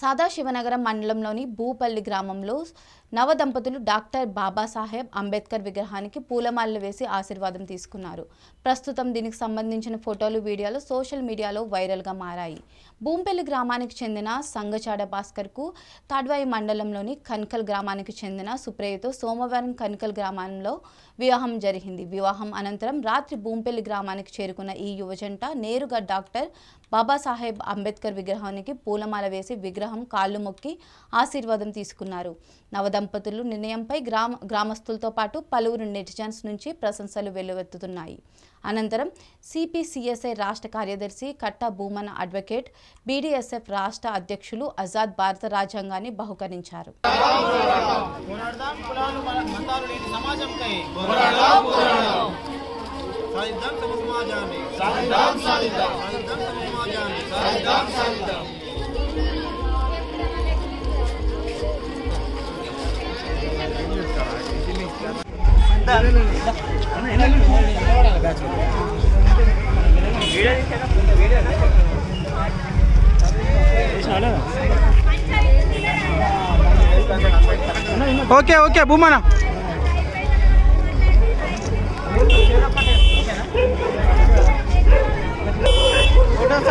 సదాశివనగరం మండలంలోని భూపల్లి గ్రామంలో నవదంపతులు డాక్టర్ బాబాసాహెబ్ అంబేద్కర్ విగ్రహానికి పూలమాలలు వేసి ఆశీర్వాదం తీసుకున్నారు. ప్రస్తుతం దీనికి సంబంధించిన ఫోటోలు వీడియోలు సోషల్ మీడియాలో వైరల్గా మారాయి. భూంపల్లి గ్రామానికి చెందిన సంగచాడ భాస్కర్కు తాడ్వాయి మండలంలోని కన్కల్ గ్రామానికి చెందిన సుప్రేయతో సోమవారం కన్కల్ గ్రామంలో వివాహం జరిగింది. వివాహం అనంతరం రాత్రి భూంపల్లి గ్రామానికి చేరుకున్న ఈ యువజంట నేరుగా డాక్టర్ బాబాసాహెబ్ అంబేద్కర్ విగ్రహానికి పూలమాల వేసి విగ్రహం కాళ్ళు మొక్కి ఆశీర్వాదం తీసుకున్నారు. నవదంపతులు నిర్ణయంపై గ్రామ గ్రామస్తులతో పాటు పలువురు నెటిజన్స్ నుంచి ప్రశంసలు వెల్లువెత్తుతున్నాయి. అనంతరం సిపిసిఎస్ఐ రాష్ట్ర కార్యదర్శి కట్టా భూమన అడ్వకేట్ బీడీఎస్ఎఫ్ రాష్ట్ర అధ్యక్షులు ఆజాద్ భారత రాజ్యాంగాన్ని బహుకరించారు. సాధిద్దాం సమాజాన్ని. సాధిద్దాం. ఓకే ఓకే భూమన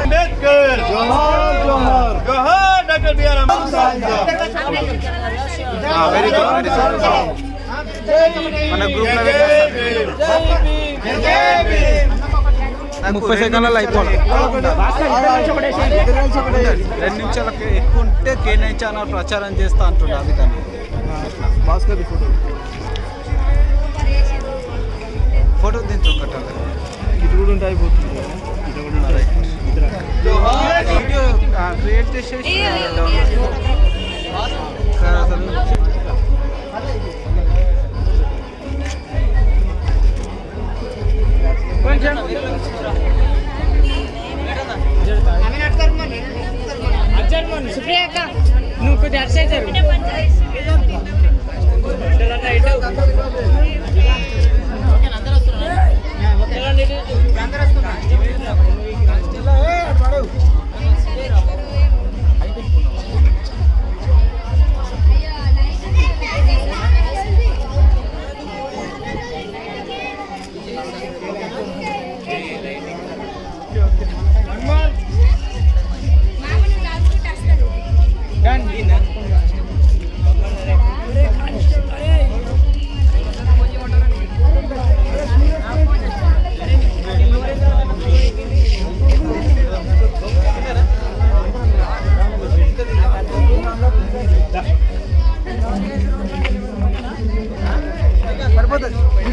అంబేద్కర్ జోహార్ జోహార్ జోహార్ doctor BR Ambedkar very good very good మన గ్రూప్లో ముప్పై సెకండ్లలో అయిపోవాలి రెండు నిమిషాలకి ఎక్కువ ఉంటే కేనై ఛానల్ ప్రచారం చేస్తా అంటుండే అది కానీ భాస్కర్ ఫోటో ఫోటో దించు ఒకటి ఇది కూడా ఉంటాయి పోతుంది వీడియో క్రియేట్ చేసేసి డౌన్లోడ్ frega, nu cu. జరుగు. సరిపోతుంది